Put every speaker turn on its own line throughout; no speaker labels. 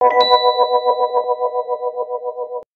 څېړونکی باید د خپلو موندنو پر بنسټ پرېکړه وکړي.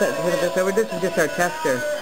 so, this is just our tester.